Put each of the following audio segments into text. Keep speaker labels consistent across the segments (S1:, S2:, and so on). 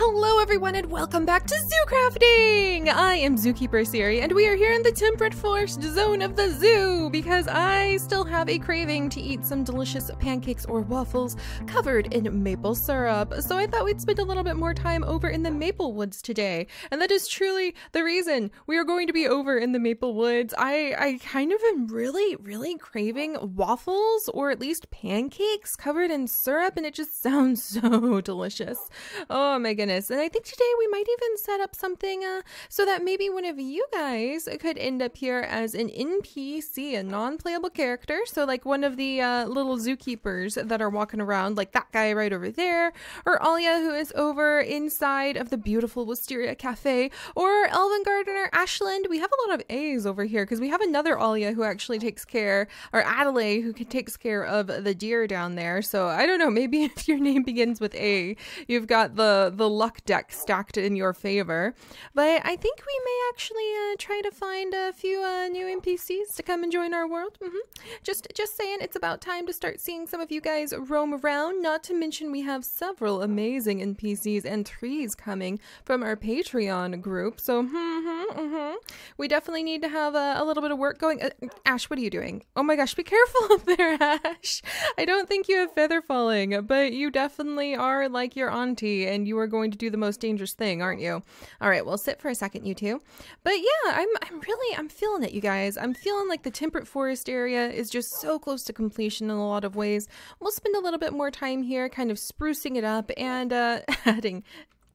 S1: Hello everyone and welcome back to Zoo Crafting! I am Zookeeper Seri and we are here in the temperate forest zone of the zoo because I still have a craving to eat some delicious pancakes or waffles covered in maple syrup. So I thought we'd spend a little bit more time over in the maple woods today. And that is truly the reason we are going to be over in the maple woods. I, I kind of am really, really craving waffles or at least pancakes covered in syrup and it just sounds so delicious. Oh my goodness. And I think today we might even set up something uh, so that maybe one of you guys could end up here as an NPC, a non-playable character. So like one of the uh, little zookeepers that are walking around, like that guy right over there, or Alia who is over inside of the beautiful Wisteria Cafe, or Elven Gardener Ashland. We have a lot of A's over here because we have another Alia who actually takes care, or Adelaide who takes care of the deer down there. So I don't know, maybe if your name begins with A, you've got the the luck deck stacked in your favor. But I think we may actually uh, try to find a few uh, new NPCs to come and join our world. Mm -hmm. Just, just saying, it's about time to start seeing some of you guys roam around. Not to mention, we have several amazing NPCs and trees coming from our Patreon group. So, mm -hmm, mm -hmm. we definitely need to have a, a little bit of work going. Uh, Ash, what are you doing? Oh my gosh, be careful up there, Ash. I don't think you have feather falling, but you definitely are like your auntie, and you are going to do the most dangerous thing, aren't you? All right, well, sit for a second, you two. But yeah, I'm, I'm really, I'm feeling it, you guys. I'm feeling like the temperate forest area is just so close to completion in a lot of ways. We'll spend a little bit more time here, kind of sprucing it up and uh, adding,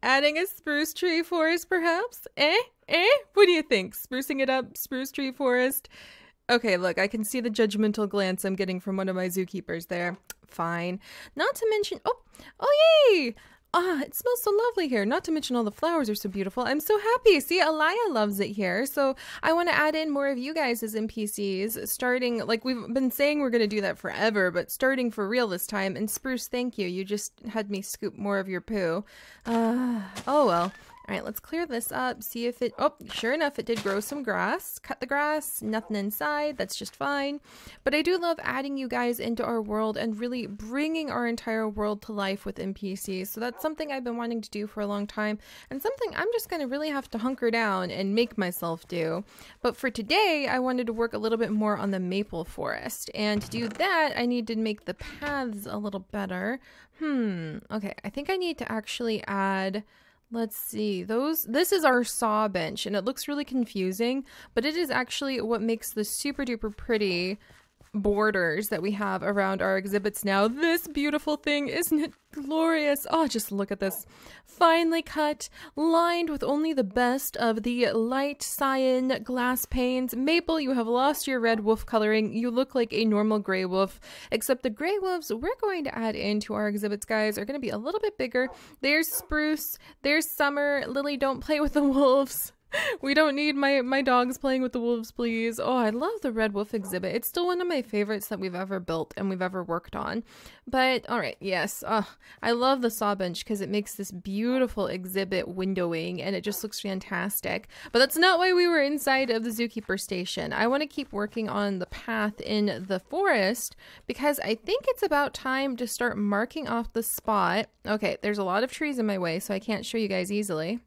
S1: adding a spruce tree forest, perhaps. Eh? Eh? What do you think? Sprucing it up, spruce tree forest. Okay, look, I can see the judgmental glance I'm getting from one of my zookeepers there. Fine. Not to mention, oh, oh yay! Ah, it smells so lovely here. Not to mention all the flowers are so beautiful. I'm so happy. See, Alaya loves it here. So I want to add in more of you guys as NPCs, starting, like we've been saying we're going to do that forever, but starting for real this time. And Spruce, thank you. You just had me scoop more of your poo. Uh, oh well. All right, let's clear this up, see if it, oh, sure enough, it did grow some grass. Cut the grass, nothing inside, that's just fine. But I do love adding you guys into our world and really bringing our entire world to life with NPCs. So that's something I've been wanting to do for a long time and something I'm just to really have to hunker down and make myself do. But for today, I wanted to work a little bit more on the maple forest. And to do that, I need to make the paths a little better. Hmm, okay, I think I need to actually add Let's see. Those this is our saw bench and it looks really confusing, but it is actually what makes the super duper pretty borders that we have around our exhibits now. This beautiful thing, isn't it glorious? Oh, just look at this. Finely cut, lined with only the best of the light cyan glass panes. Maple, you have lost your red wolf coloring. You look like a normal gray wolf, except the gray wolves we're going to add into our exhibits, guys, are going to be a little bit bigger. There's Spruce, there's Summer. Lily, don't play with the wolves we don't need my my dogs playing with the wolves, please. Oh, I love the red wolf exhibit. It's still one of my favorites that we've ever built and we've ever worked on. But all right, yes, uh, I love the saw bench because it makes this beautiful exhibit windowing and it just looks fantastic. But that's not why we were inside of the zookeeper station. I want to keep working on the path in the forest because I think it's about time to start marking off the spot. Okay, there's a lot of trees in my way, so I can't show you guys easily.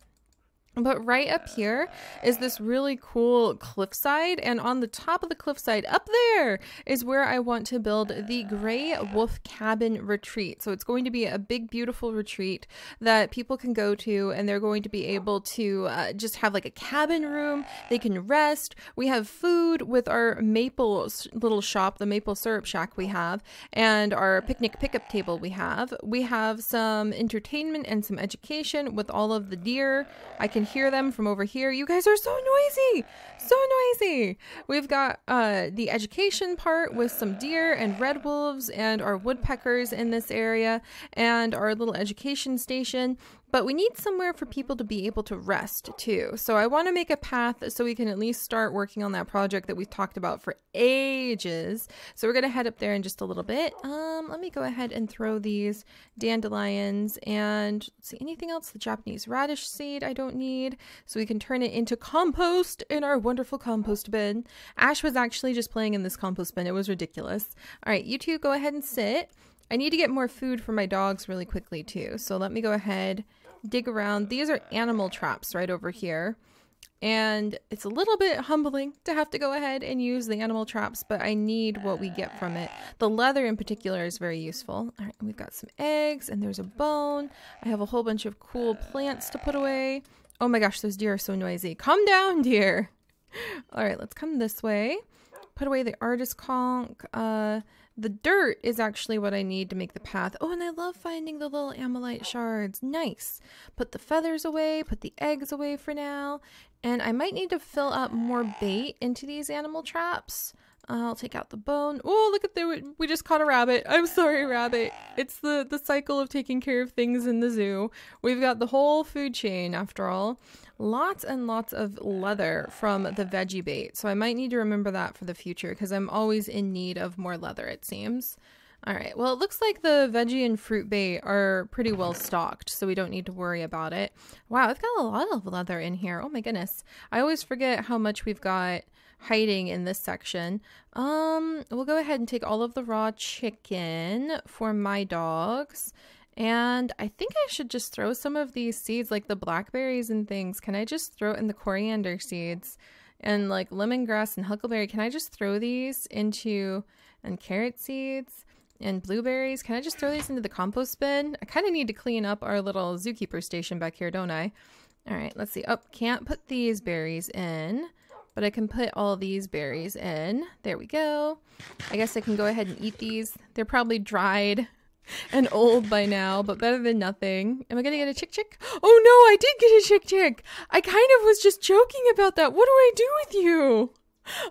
S1: But right up here is this really cool cliffside, and on the top of the cliffside, up there, is where I want to build the Grey Wolf Cabin Retreat. So it's going to be a big, beautiful retreat that people can go to, and they're going to be able to uh, just have like a cabin room. They can rest. We have food with our maple little shop, the maple syrup shack we have, and our picnic pickup table we have. We have some entertainment and some education with all of the deer. I can hear them from over here. You guys are so noisy, so noisy. We've got uh, the education part with some deer and red wolves and our woodpeckers in this area and our little education station. But we need somewhere for people to be able to rest too. So I want to make a path so we can at least start working on that project that we've talked about for ages. So we're going to head up there in just a little bit. Um, let me go ahead and throw these dandelions and see anything else. The Japanese radish seed I don't need. So we can turn it into compost in our wonderful compost bin. Ash was actually just playing in this compost bin. It was ridiculous. All right, you two go ahead and sit. I need to get more food for my dogs really quickly too. So let me go ahead dig around. These are animal traps right over here. And it's a little bit humbling to have to go ahead and use the animal traps, but I need what we get from it. The leather in particular is very useful. All right, we've got some eggs and there's a bone. I have a whole bunch of cool plants to put away. Oh my gosh, those deer are so noisy. Calm down, deer. All right, let's come this way. Put away the artist conch. Uh, the dirt is actually what I need to make the path. Oh, and I love finding the little ammolite shards. Nice. Put the feathers away, put the eggs away for now. And I might need to fill up more bait into these animal traps. I'll take out the bone. Oh, look at the we just caught a rabbit. I'm sorry, rabbit. It's the the cycle of taking care of things in the zoo. We've got the whole food chain after all. Lots and lots of leather from the veggie bait. So I might need to remember that for the future because I'm always in need of more leather it seems. All right. Well, it looks like the veggie and fruit bait are pretty well stocked, so we don't need to worry about it. Wow, I've got a lot of leather in here. Oh my goodness. I always forget how much we've got hiding in this section. Um, we'll go ahead and take all of the raw chicken for my dogs. And I think I should just throw some of these seeds, like the blackberries and things. Can I just throw in the coriander seeds and like lemongrass and huckleberry? Can I just throw these into and carrot seeds and blueberries? Can I just throw these into the compost bin? I kind of need to clean up our little zookeeper station back here, don't I? All right, let's see. Oh, can't put these berries in but I can put all these berries in. There we go. I guess I can go ahead and eat these. They're probably dried and old by now, but better than nothing. Am I gonna get a chick chick? Oh no, I did get a chick chick. I kind of was just joking about that. What do I do with you?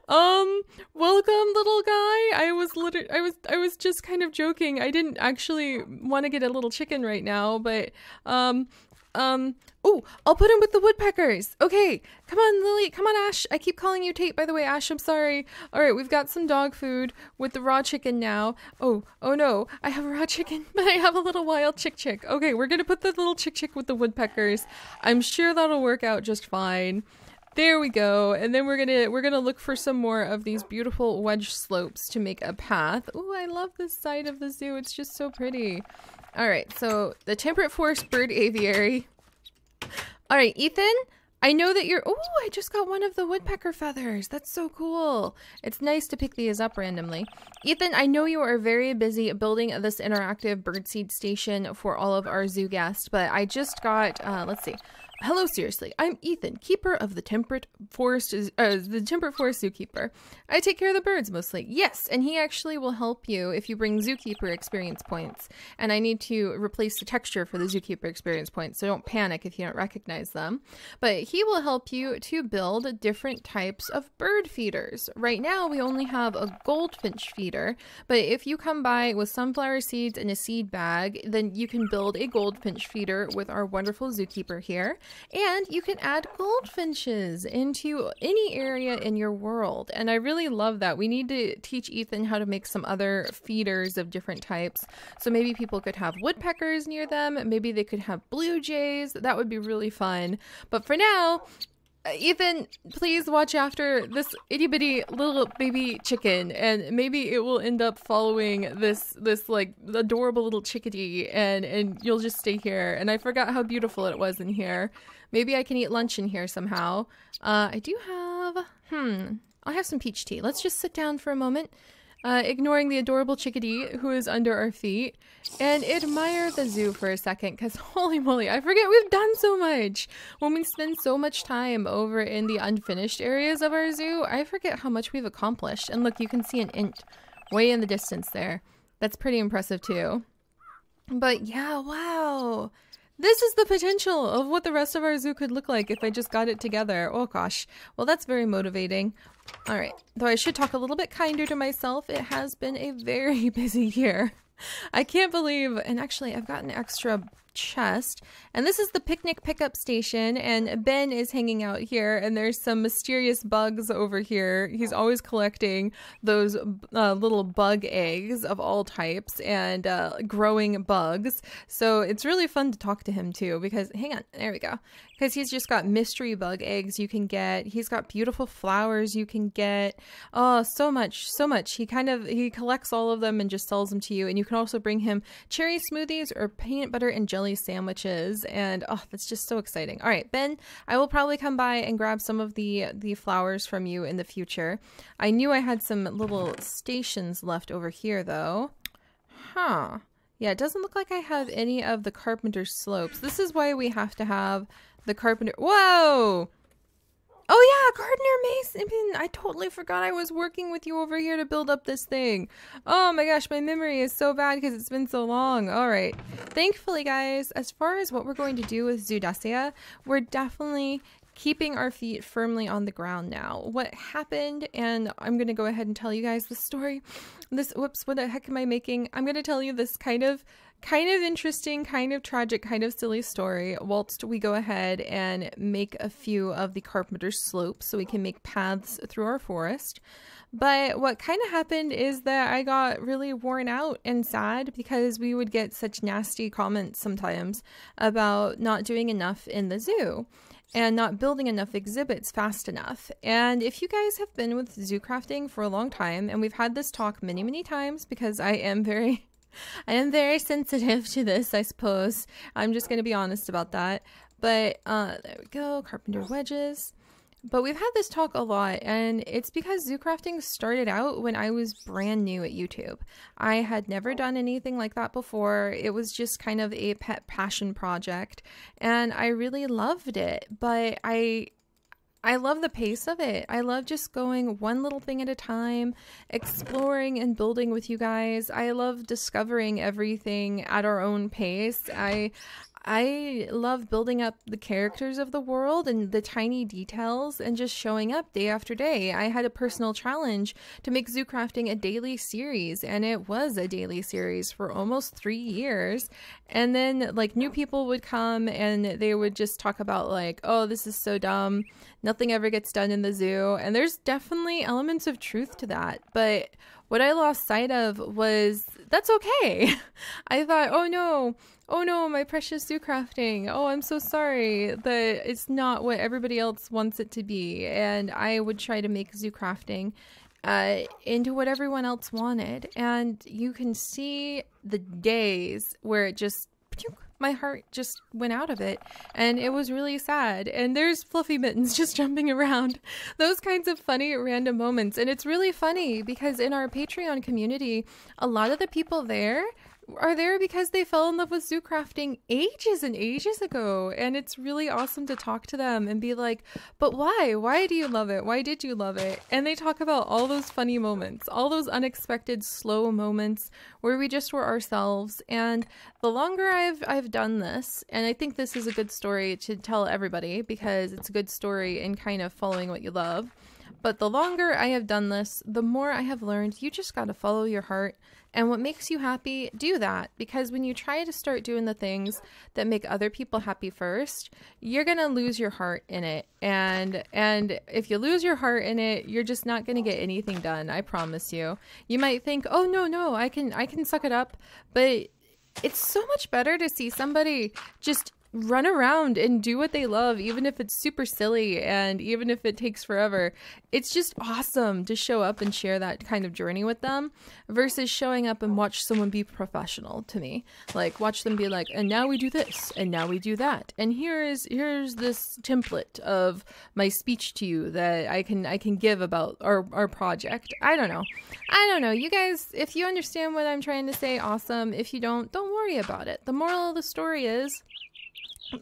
S1: Um, welcome little guy. I was literally, I was I was just kind of joking. I didn't actually want to get a little chicken right now, but um um, oh, I'll put him with the woodpeckers. Okay, come on, Lily. Come on, Ash. I keep calling you Tate, by the way. Ash, I'm sorry. All right, we've got some dog food with the raw chicken now. Oh, oh no, I have raw chicken, but I have a little wild chick chick. Okay, we're gonna put the little chick chick with the woodpeckers. I'm sure that'll work out just fine. There we go. And then we're gonna we're gonna look for some more of these beautiful wedge slopes to make a path. Oh, I love this side of the zoo. It's just so pretty. All right, so the temperate forest bird aviary. All right, Ethan, I know that you're. Oh, I just got one of the woodpecker feathers. That's so cool. It's nice to pick these up randomly. Ethan, I know you are very busy building this interactive birdseed station for all of our zoo guests, but I just got, uh, let's see, Hello, seriously. I'm Ethan, keeper of the temperate forest, uh, the temperate forest zookeeper. I take care of the birds mostly. Yes, and he actually will help you if you bring zookeeper experience points. And I need to replace the texture for the zookeeper experience points, so don't panic if you don't recognize them. But he will help you to build different types of bird feeders. Right now, we only have a goldfinch feeder, but if you come by with sunflower seeds and a seed bag, then you can build a goldfinch feeder with our wonderful zookeeper here. And you can add goldfinches into any area in your world. And I really love that. We need to teach Ethan how to make some other feeders of different types. So maybe people could have woodpeckers near them. Maybe they could have blue jays. That would be really fun. But for now, Ethan, please watch after this itty bitty little baby chicken, and maybe it will end up following this this like adorable little chickadee, and and you'll just stay here. And I forgot how beautiful it was in here. Maybe I can eat lunch in here somehow. Uh, I do have hmm. I'll have some peach tea. Let's just sit down for a moment uh, ignoring the adorable chickadee who is under our feet, and admire the zoo for a second because holy moly, I forget we've done so much. When we spend so much time over in the unfinished areas of our zoo, I forget how much we've accomplished. And look, you can see an int way in the distance there. That's pretty impressive too. But yeah, wow. This is the potential of what the rest of our zoo could look like if I just got it together. Oh gosh. Well, that's very motivating. All right. Though I should talk a little bit kinder to myself, it has been a very busy year. I can't believe, and actually I've got an extra chest. And this is the picnic pickup station, and Ben is hanging out here, and there's some mysterious bugs over here. He's always collecting those uh, little bug eggs of all types and uh, growing bugs. So it's really fun to talk to him too, because hang on, there we go. Because he's just got mystery bug eggs you can get. He's got beautiful flowers you can get. Oh, so much, so much. He kind of he collects all of them and just sells them to you. And you can also bring him cherry smoothies or peanut butter and jelly sandwiches, and oh, that's just so exciting. All right, Ben, I will probably come by and grab some of the the flowers from you in the future. I knew I had some little stations left over here, though. Huh. Yeah, it doesn't look like I have any of the carpenter's slopes. This is why we have to have the carpenter. Whoa! Oh yeah, Gardner Mason. I totally forgot I was working with you over here to build up this thing. Oh my gosh, my memory is so bad because it's been so long. All right. Thankfully, guys, as far as what we're going to do with Zoodesia, we're definitely keeping our feet firmly on the ground now. What happened, and I'm going to go ahead and tell you guys the story. This, whoops, what the heck am I making? I'm going to tell you this kind of kind of interesting, kind of tragic, kind of silly story whilst we go ahead and make a few of the carpenter's slopes so we can make paths through our forest. But what kind of happened is that I got really worn out and sad because we would get such nasty comments sometimes about not doing enough in the zoo and not building enough exhibits fast enough. And if you guys have been with zoo crafting for a long time, and we've had this talk many, many times because I am very I am very sensitive to this, I suppose. I'm just going to be honest about that. But uh, there we go, carpenter wedges. But we've had this talk a lot, and it's because zoo crafting started out when I was brand new at YouTube. I had never done anything like that before. It was just kind of a pet passion project, and I really loved it. But I I love the pace of it. I love just going one little thing at a time, exploring and building with you guys. I love discovering everything at our own pace. I I love building up the characters of the world and the tiny details and just showing up day after day. I had a personal challenge to make zoo crafting a daily series, and it was a daily series for almost three years. And then, like, new people would come and they would just talk about, like, oh, this is so dumb. Nothing ever gets done in the zoo. And there's definitely elements of truth to that. But what I lost sight of was that's okay. I thought, oh no, oh no, my precious zoo crafting. Oh, I'm so sorry that it's not what everybody else wants it to be. And I would try to make zoo crafting uh, into what everyone else wanted. And you can see the days where it just my heart just went out of it and it was really sad. And there's fluffy mittens just jumping around. Those kinds of funny random moments. And it's really funny because in our patreon community a lot of the people there are there because they fell in love with zoo crafting ages and ages ago. And it's really awesome to talk to them and be like, but why? Why do you love it? Why did you love it? And they talk about all those funny moments, all those unexpected slow moments where we just were ourselves. And the longer I've I've done this, and I think this is a good story to tell everybody because it's a good story in kind of following what you love. But the longer I have done this, the more I have learned you just got to follow your heart and what makes you happy, do that. Because when you try to start doing the things that make other people happy first, you're going to lose your heart in it. And and if you lose your heart in it, you're just not going to get anything done, I promise you. You might think, "Oh no, no, I can I can suck it up." But it's so much better to see somebody just run around and do what they love, even if it's super silly and even if it takes forever. It's just awesome to show up and share that kind of journey with them versus showing up and watch someone be professional to me. Like watch them be like, and now we do this, and now we do that. And here is here's this template of my speech to you that I can I can give about our, our project. I don't know. I don't know. You guys, if you understand what I'm trying to say, awesome. If you don't, don't worry about it. The moral of the story is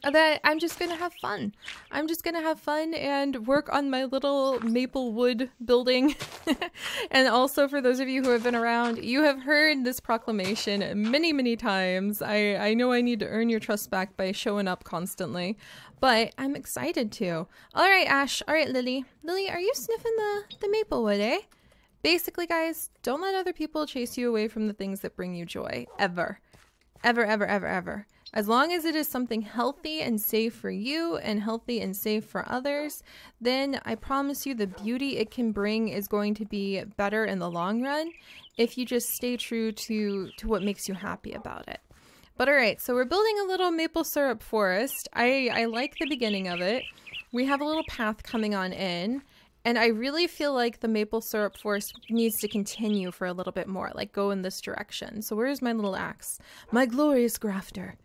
S1: that I'm just gonna have fun. I'm just gonna have fun and work on my little maple wood building. and also, for those of you who have been around, you have heard this proclamation many, many times. I, I know I need to earn your trust back by showing up constantly, but I'm excited to. All right, Ash. All right, Lily. Lily, are you sniffing the, the maple wood, eh? Basically, guys, don't let other people chase you away from the things that bring you joy. Ever. Ever, ever, ever, ever. As long as it is something healthy and safe for you and healthy and safe for others, then I promise you the beauty it can bring is going to be better in the long run if you just stay true to, to what makes you happy about it. But all right, so we're building a little maple syrup forest. I, I like the beginning of it. We have a little path coming on in. And I really feel like the maple syrup forest needs to continue for a little bit more, like go in this direction. So where's my little axe? My glorious grafter.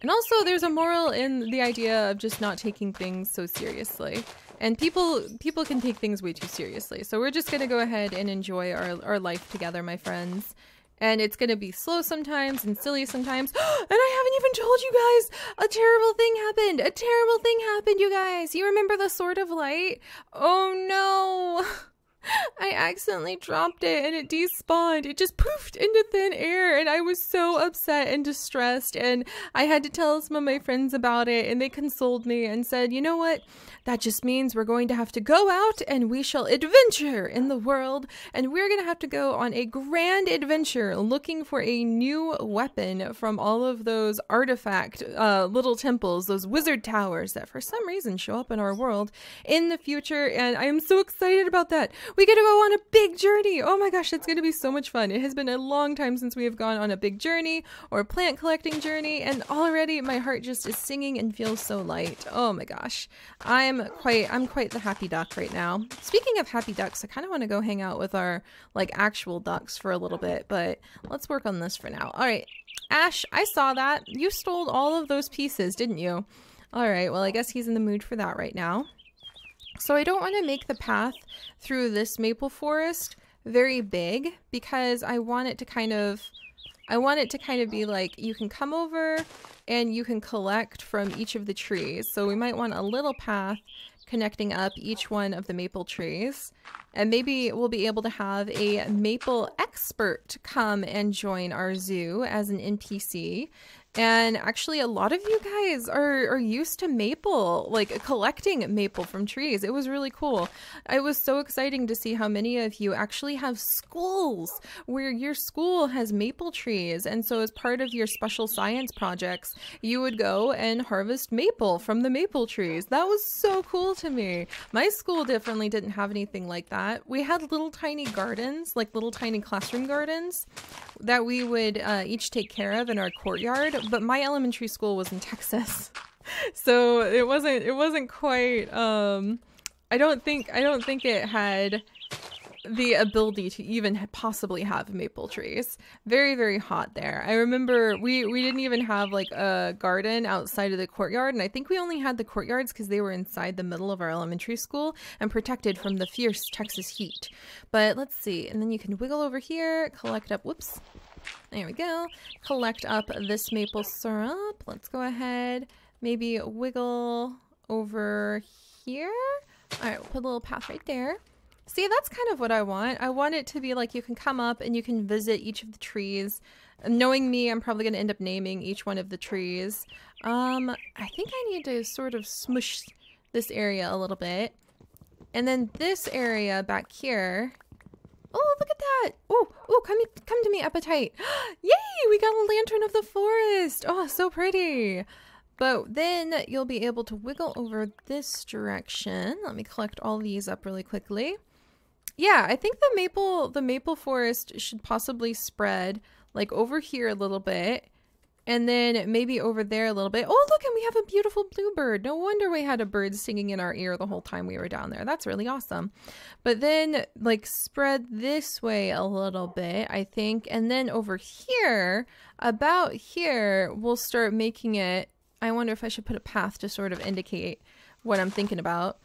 S1: And also, there's a moral in the idea of just not taking things so seriously. And people people can take things way too seriously. So we're just gonna go ahead and enjoy our, our life together, my friends. And it's gonna be slow sometimes and silly sometimes. and I haven't even told you guys a terrible thing happened. A terrible thing happened, you guys. You remember the sword of light? Oh no. I accidentally dropped it and it despawned. It just poofed into thin air and I was so upset and distressed and I had to tell some of my friends about it and they consoled me and said, "You know what? That just means we're going to have to go out and we shall adventure in the world and we're going to have to go on a grand adventure looking for a new weapon from all of those artifact uh, little temples, those wizard towers that for some reason show up in our world in the future and I am so excited about that. We get to go on a big journey. Oh my gosh, it's going to be so much fun. It has been a long time since we have gone on a big journey or plant collecting journey, and already my heart just is singing and feels so light. Oh my gosh. I'm quite I'm quite the happy duck right now. Speaking of happy ducks, I kind of want to go hang out with our like actual ducks for a little bit, but let's work on this for now. All right. Ash, I saw that. You stole all of those pieces, didn't you? All right, well, I guess he's in the mood for that right now. So I don't want to make the path through this maple forest very big because I want it to kind of I want it to kind of be like you can come over and you can collect from each of the trees. So we might want a little path connecting up each one of the maple trees. And maybe we'll be able to have a maple expert come and join our zoo as an NPC and actually, a lot of you guys are, are used to maple, like collecting maple from trees. It was really cool. It was so exciting to see how many of you actually have schools where your school has maple trees. And so, as part of your special science projects, you would go and harvest maple from the maple trees. That was so cool to me. My school definitely didn't have anything like that. We had little tiny gardens, like little tiny classroom gardens, that we would uh, each take care of in our courtyard but my elementary school was in Texas. so it wasn't it wasn't quite um I don't think I don't think it had the ability to even possibly have maple trees. Very very hot there. I remember we we didn't even have like a garden outside of the courtyard and I think we only had the courtyards cuz they were inside the middle of our elementary school and protected from the fierce Texas heat. But let's see. And then you can wiggle over here, collect up whoops. There we go. Collect up this maple syrup. Let's go ahead, maybe wiggle over here. All right, we'll put a little path right there. See, that's kind of what I want. I want it to be like you can come up and you can visit each of the trees. Knowing me, I'm probably going to end up naming each one of the trees. Um, I think I need to sort of smush this area a little bit. And then this area back here, Oh, look at that. Oh, oh, come, come to me, Appetite. Yay, we got a Lantern of the Forest. Oh, so pretty. But then you'll be able to wiggle over this direction. Let me collect all these up really quickly. Yeah, I think the maple the maple forest should possibly spread like over here a little bit and then maybe over there a little bit. Oh, look, and we have a beautiful bluebird. No wonder we had a bird singing in our ear the whole time we were down there. That's really awesome. But then, like, spread this way a little bit, I think. And then over here, about here, we'll start making it. I wonder if I should put a path to sort of indicate what I'm thinking about.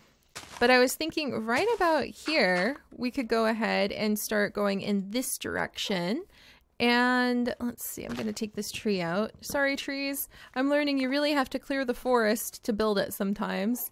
S1: But I was thinking right about here, we could go ahead and start going in this direction and let's see, I'm going to take this tree out. Sorry, trees. I'm learning you really have to clear the forest to build it sometimes.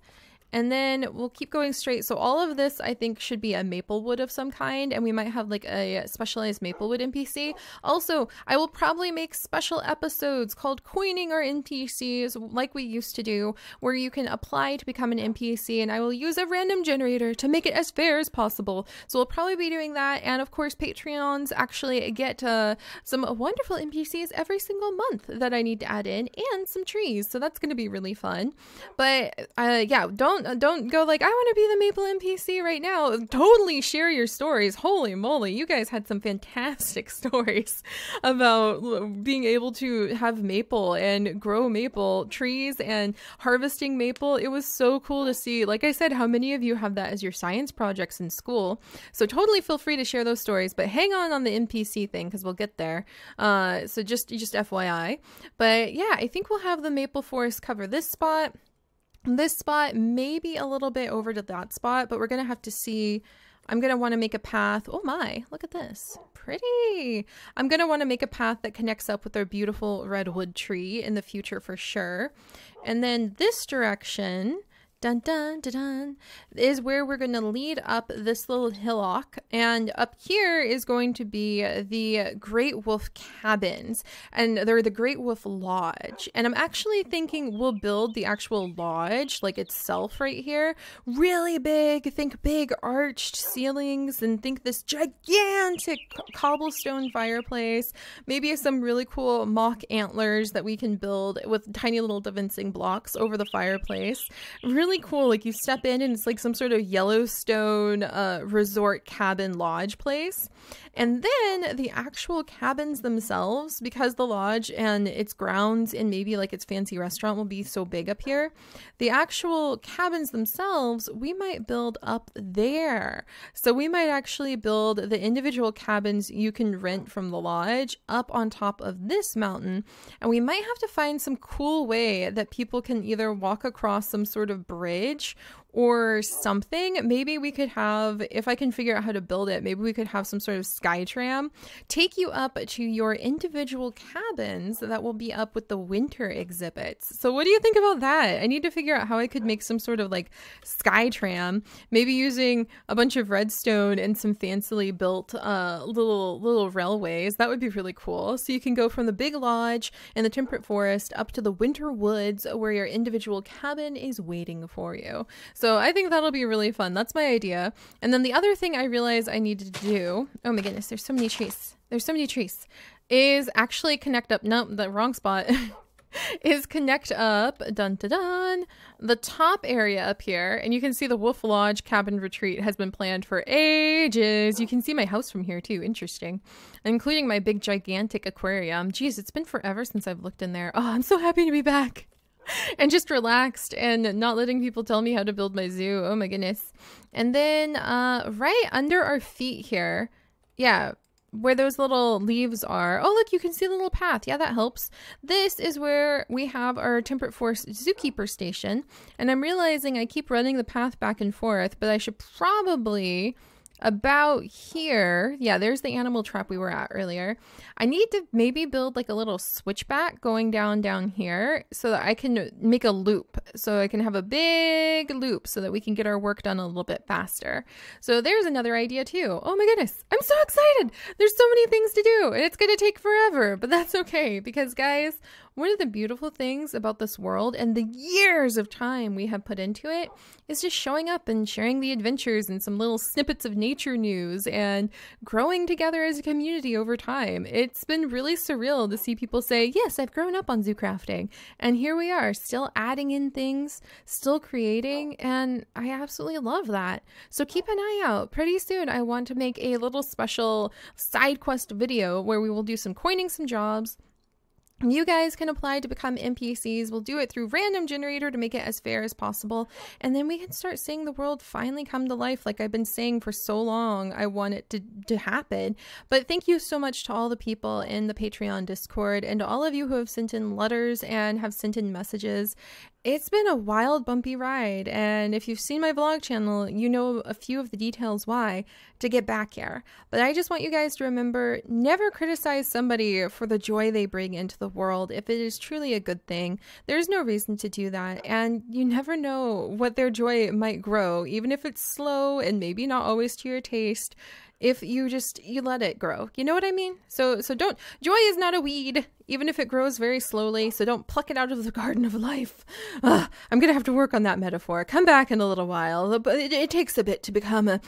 S1: And then we'll keep going straight. So all of this, I think, should be a maple wood of some kind. And we might have like a specialized maple wood NPC. Also, I will probably make special episodes called coining our NPCs like we used to do, where you can apply to become an NPC. And I will use a random generator to make it as fair as possible. So we'll probably be doing that. And of course, Patreons actually get uh, some wonderful NPCs every single month that I need to add in and some trees. So that's going to be really fun. But uh, yeah, don't don't uh, don't go like I want to be the Maple NPC right now. Totally share your stories. Holy moly, you guys had some fantastic stories about being able to have maple and grow maple trees and harvesting maple. It was so cool to see. Like I said, how many of you have that as your science projects in school? So totally feel free to share those stories, but hang on on the NPC thing because we'll get there. Uh, so just just FYI. But yeah, I think we'll have the maple forest cover this spot this spot, maybe a little bit over to that spot, but we're going to have to see. I'm going to want to make a path. Oh my, look at this. Pretty. I'm going to want to make a path that connects up with our beautiful redwood tree in the future for sure. And then this direction, dun dun dun dun is where we're going to lead up this little hillock. And up here is going to be the great wolf cabins. And they're the great wolf lodge. And i'm actually thinking we'll build the actual lodge like itself right here. Really big think big arched ceilings and think this gigantic cobblestone fireplace. Maybe some really cool mock antlers that we can build with tiny little dancing blocks over the fireplace. Really really cool. Like you step in and it's like some sort of Yellowstone uh, resort cabin lodge place. And then the actual cabins themselves, because the lodge and its grounds and maybe like its fancy restaurant will be so big up here, the actual cabins themselves, we might build up there. So we might actually build the individual cabins you can rent from the lodge up on top of this mountain. And we might have to find some cool way that people can either walk across some sort of bridge or something. Maybe we could have, if I can figure out how to build it, maybe we could have some sort of sky tram take you up to your individual cabins that will be up with the winter exhibits. So, what do you think about that? I need to figure out how I could make some sort of like sky tram, maybe using a bunch of redstone and some fancily built uh, little little railways. That would be really cool. So you can go from the big lodge in the temperate forest up to the winter woods where your individual cabin is waiting for you. So I think that'll be really fun. That's my idea. And then the other thing I realized I need to do, oh my goodness, there's so many trees. There's so many trees. Is actually connect up, no, the wrong spot. is connect up, dun dun dun, the top area up here, and you can see the Wolf Lodge cabin retreat has been planned for ages. You can see my house from here too, interesting, including my big gigantic aquarium. Geez, it's been forever since I've looked in there. Oh, I'm so happy to be back and just relaxed and not letting people tell me how to build my zoo. Oh my goodness. And then uh, right under our feet here, yeah, where those little leaves are. Oh, look, you can see the little path. Yeah, that helps. This is where we have our Temperate Forest Zookeeper station. And I'm realizing I keep running the path back and forth, but I should probably about here, yeah, there's the animal trap we were at earlier. I need to maybe build like a little switchback going down down here so that I can make a loop. So I can have a big loop so that we can get our work done a little bit faster. So there's another idea too. Oh my goodness, I'm so excited. There's so many things to do and it's to take forever, but that's okay because guys, one of the beautiful things about this world and the years of time we have put into it is just showing up and sharing the adventures and some little snippets of nature news and growing together as a community over time. It's been really surreal to see people say, Yes, I've grown up on zoo crafting. And here we are, still adding in things, still creating, and I absolutely love that. So keep an eye out. Pretty soon, I want to make a little special side quest video where we will do some coining some jobs you guys can apply to become NPCs. We'll do it through random generator to make it as fair as possible. And then we can start seeing the world finally come to life like I've been saying for so long I want it to, to happen. But thank you so much to all the people in the Patreon Discord and to all of you who have sent in letters and have sent in messages it's been a wild, bumpy ride, and if you've seen my vlog channel, you know a few of the details why to get back here. But I just want you guys to remember never criticize somebody for the joy they bring into the world if it is truly a good thing. There's no reason to do that, and you never know what their joy might grow, even if it's slow and maybe not always to your taste if you just you let it grow. You know what I mean? So so don't joy is not a weed, even if it grows very slowly. So don't pluck it out of the garden of life. Ugh, I'm gonna have to work on that metaphor. Come back in a little while, but it, it takes a bit to become a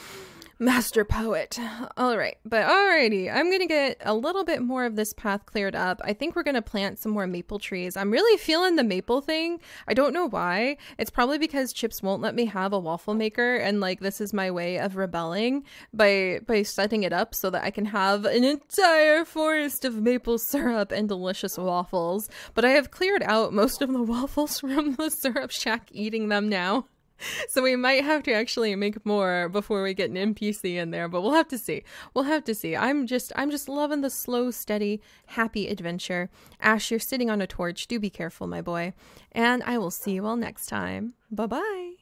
S1: Master poet. All right, but alrighty, I'm gonna get a little bit more of this path cleared up. I think we're gonna plant some more maple trees. I'm really feeling the maple thing. I don't know why. It's probably because Chips won't let me have a waffle maker, and like this is my way of rebelling by by setting it up so that I can have an entire forest of maple syrup and delicious waffles. But I have cleared out most of the waffles from the syrup shack, eating them now so we might have to actually make more before we get an NPC in there, but we'll have to see. We'll have to see. I'm just I'm just loving the slow, steady, happy adventure. Ash, you're sitting on a torch. Do be careful, my boy. And I will see you all next time. Bye-bye.